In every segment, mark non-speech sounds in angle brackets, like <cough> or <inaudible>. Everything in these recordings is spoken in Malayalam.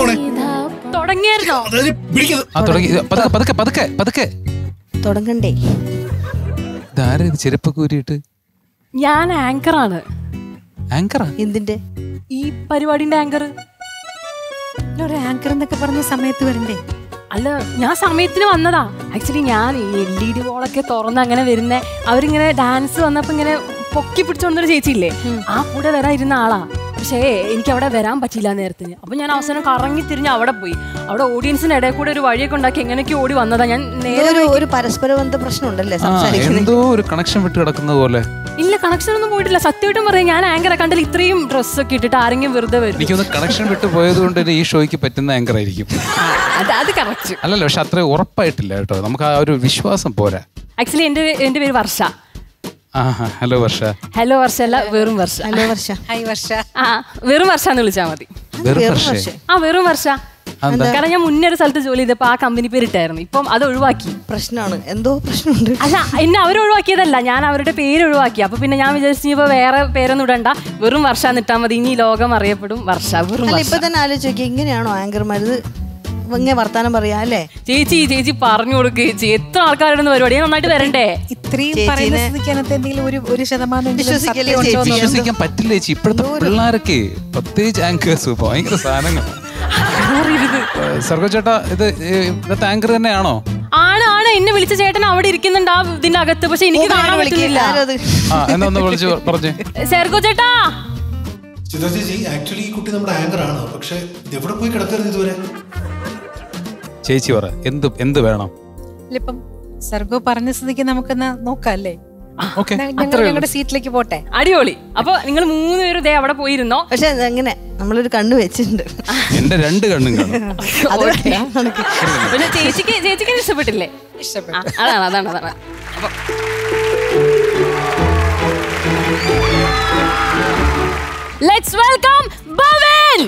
പോണേ? തുടങ്ങിയായിരുന്നോ? പതുക്കെ പതുക്കെ പതുക്കെ തുടങ്ങണ്ടേ. ഇതാരാ ഇത് ചെരുപ്പ് കൂരിയിട്ട്? ഞാൻ ആങ്കറാണ്. ആങ്കർ എന്തിന്റെ? ഈ പരിപാടിന്റെ ആങ്കർ ഒരു ആങ്കർ എന്നൊക്കെ പറഞ്ഞ സമയത്ത് വരണ്ടേ? അല്ല ഞാൻ സമയത്തിന് വന്നതാ. ആക്ച്വലി ഞാൻ ഈ എൽ ഇ ഡി ബോളൊക്കെ തുറന്ന് അങ്ങനെ വരുന്ന. അവരിങ്ങനെ ഡാൻസ് വന്നപ്പോ ഇങ്ങനെ പൊക്കി പിടിച്ചോണ്ടൊരു ചേച്ചിയില്ലേ? ആ കൂടെ വരാ ഇരുന്ന ആളാ. പക്ഷേ എനിക്ക് അവിടെ വരാൻ പറ്റില്ല നേരത്തിന്. അപ്പൊ ഞാൻ അവസാനം കറങ്ങി തിരിഞ്ഞ് അവിടെ പോയി. അവിടെ ഓഡിയൻസിന് ഇടയിൽ കൂടെ ഒരു വഴിയൊക്കെ ഉണ്ടാക്കി എങ്ങനെയൊക്കെ ഓടി വന്നതാ ഞാൻ നേരെ ഒരു ഒരു പരസ്പര ബന്ധ പ്രശ്നം ഉണ്ടല്ലേ ആ സംസാരിക്കുന്നത്. എന്തോ ഒരു കണക്ഷൻ വിട്ട് കിടക്കുന്ന പോലെ. ഇല്ല കണക്ഷൻ ഒന്നും പോയിട്ടില്ല. സത്യമായിട്ടും പറയാം ഞാൻ ആങ്കറെ കണ്ടില്ല ഇത്രയും ഡ്രസ്സൊക്കെ ഇട്ടിട്ട് ആരെങ്കിലും വെറുതെ വരും. എനിക്കൊന്ന് കണക്ഷൻ വിട്ട് പോയത് കൊണ്ട് ഈ ഷോയ്ക്ക് പറ്റുന്ന ആങ്കർ ആയിരിക്കും. അല്ലല്ലോ അത് അത് കറക്റ്റ് അല്ലല്ല പക്ഷെ അത്ര ഉറപ്പായിട്ടില്ല കേട്ടോ. നമുക്ക് ആ ഒരു വിശ്വാസം പോരാ. ആക്ച്വലി എന്റെ എന്റെ പേര് വർഷ. ഹലോ വർഷ. ഹലോ വർഷ അല്ല വെറും വർഷ. ഹലോ വർഷ. ഹായ് വർഷ. ആ വെറും വർഷ എന്ന് വിളിച്ചാൽ മതി. ആ വെറും വർഷ? കാരണം ഞാൻ മുന്നേ ഒരു സ്ഥലത്ത് ജോലി ചെയ്തപ്പോ ആ കമ്പനി പേര് ഇട്ടായിരുന്നു ഇപ്പം അത് ഒഴിവാക്കി. പ്രശ്നമാണ് എന്തോ പ്രശ്നമുണ്ട്. അല്ല എന്നെ അവർ ഒഴിവാക്കിയതല്ല. ഞാൻ അവരുടെ പേര് ഒഴിവാക്കി. അപ്പൊ പിന്നെ ഞാൻ വിചാരിച്ചു ഇപ്പൊ വേറെ പേരൊന്നും ഇടണ്ട. വെറും വർഷ നിട്ടാൽ മതി. ഇനി ലോകം അറിയപ്പെടും. വർഷ വെറും ഇപ്പൊ തന്നെ ആലോചിക്കുക ഇങ്ങനെയാണോ ആങ്കർമാർ ഇങ്ങനെ വർത്താനം പറയാ അല്ലേ? ചേച്ചി ചേച്ചി പറഞ്ഞു കൊടുക്കുക ചേച്ചി. എത്ര ആൾക്കാരുടെ പരിപാടി? നന്നായിട്ട് വരണ്ടേ? ഇത്രയും പറയുന്നത് പറയുന്ന എന്തെങ്കിലും ഒരു ഒരു ശതമാനം? വിശ്വസിക്കാൻ പറ്റില്ല ചേച്ചി. ഇപ്പോഴത്തെ പിള്ളേരൊക്കെ പ്രത്യേകിച്ച് ആങ്കേഴ്സ് ഭയങ്കര സാധനങ്ങൾ. സർഗോ ചേട്ടാ ഇത് ഇവിടുത്തെ ആങ്കർ തന്നെയാണോ? ആണ് ആണ്. എന്നെ വിളിച്ച ചേട്ടൻ അവിടെ ഇരിക്കുന്നുണ്ട് ആ ഇതിന്റെ അകത്ത്. പക്ഷെ എനിക്ക് കാണാൻ പറ്റുന്നില്ല. സെർഗോ ചേട്ടാ. ചിത്ര ചേച്ചി ആക്ച്വലി ഈ കുട്ടി നമ്മുടെ ആങ്കർ ആണ്. പക്ഷെ എവിടെ പോയി കിടക്കരുത് ഇതുവരെ? ചേച്ചി പറ എന്ത് എന്ത് വേണം? ഇപ്പം സർഗോ പറഞ്ഞ സ്ഥിതിക്ക് നമുക്കൊന്ന് നോക്കാല്ലേ? ഞങ്ങളുടെ സീറ്റിലേക്ക് പോട്ടെ. അടിപൊളി. അപ്പൊ നിങ്ങൾ മൂന്ന് പേരും ദേ അവിടെ പോയിരുന്നോ? പക്ഷെ എങ്ങനെ നമ്മളൊരു കണ്ണ് വെച്ചിട്ടുണ്ട്. എന്റെ രണ്ട് കണ്ണും. <laughs> പിന്നെ ചേച്ചിക്ക് ചേച്ചിക്ക് ഇഷ്ടപ്പെട്ടില്ലേ? ഇഷ്ടപ്പെട്ടു. അതാണ് അതാണ് അതാണ്. അപ്പൊ ലെറ്റ്സ് വെൽക്കം ഭവൻ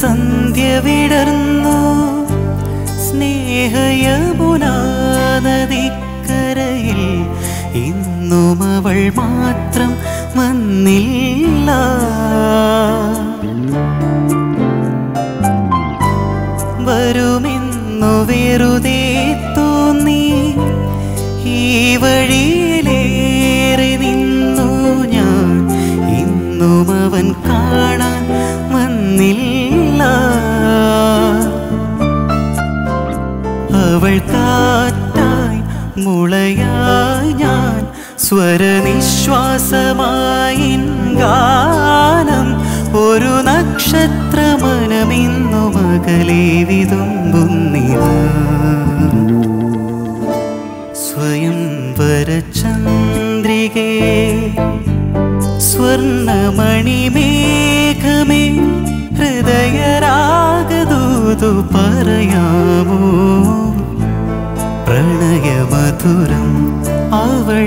സന്ധ്യ വിടർന്നു സ്നേഹയമുനാനദിക്കരയിൽ ഇന്നും അവൾ മാത്രം വന്നില്ല. വരുമെന്നു വെറുതെ തോന്നി ഈ വഴിയിലേറെ അവൾ കാറ്റായി മുളയായി ഞാൻ സ്വരനിശ്വാസമായി ഗാനം. ഒരു നക്ഷത്ര മനമിന്നു മകളെ വിതുമ്പുന്നില്ല സ്വയം വരചന്ദ്രികേ സ്വർണമണിമേഘമേ ഹൃദയരാഗദൂതു പറയാമോ? പ്രണയമധുരം അവൾ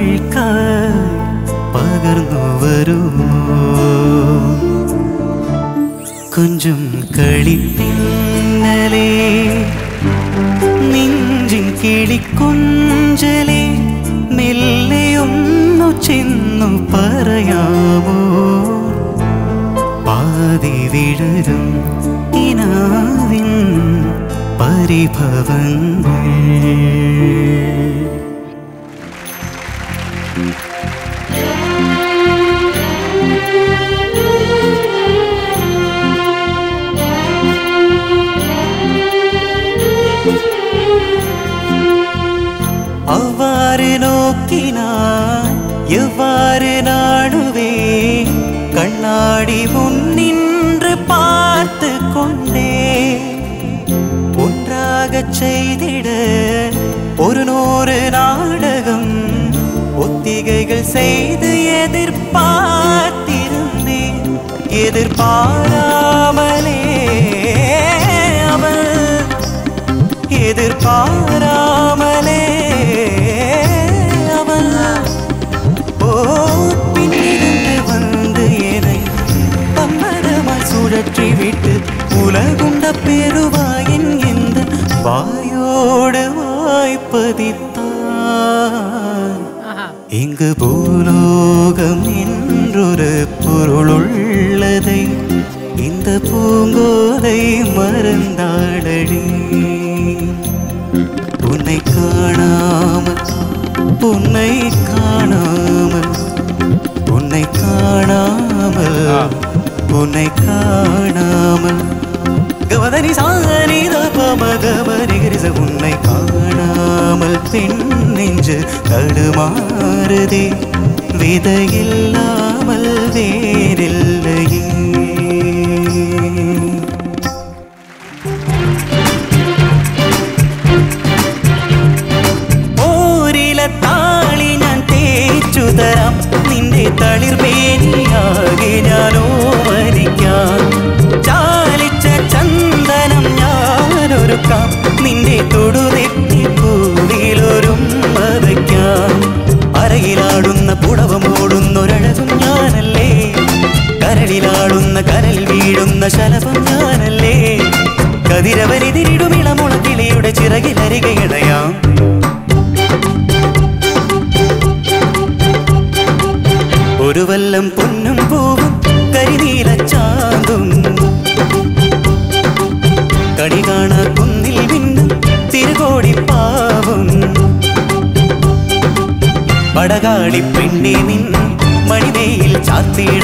പകർന്നു വരുമോ? കൊഞ്ചും കളിപ്പിന്നലേ നെഞ്ചിൻ കിളിക്കുഞ്ചലെ മെല്ലെയൊന്നു ചെന്നു പറയാമോ? പാതി വിടരും ഇനാവിൻ பரிபவங்கள் அவ்வாறு நோக்கினான் எவ்வாறு நாடுவே? கண்ணாடி முன் நின்று பார்த்து கொண்டே. ஒன்றாகச் செய்திட ஒரு நூறு நாடகம் ஒத்திகைகள் செய்து எதிர்பார்த்திருந்தேன். எதிர்பாராமலே அவள் எதிர்பாராமலே அவள். ஓ பின்னிருந்து வந்து என்னை பம்மரமாய் சுழற்றி விட்டு பூவாய் பதித்தான். இங்கு பூலோகம் என்றொரு பொருளுள்ளதை இந்த பூங்கோதை மறந்தாடடி உன்னை காணாமல் உன்னை காணாமல் உன்னை காணாமல் உன்னை காணாமல் கவதனி சானித பமகமரிகரிச உன்னை காணாமல் பெண் நெஞ்சு தடுமாறுதே. விதையில்லாமல் வேரில் പൂവും കരിനീല ചാന്തും. കണി കാണാ കുന്നിൽ മിന്നും തിരുകോടി പാവും. പടകാളി പെണ്ണെ നിൻ മണിമേയിൽ ചാത്തിടാം